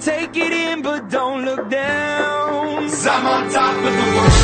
Take it in, but don't look down. I'm on top of the world.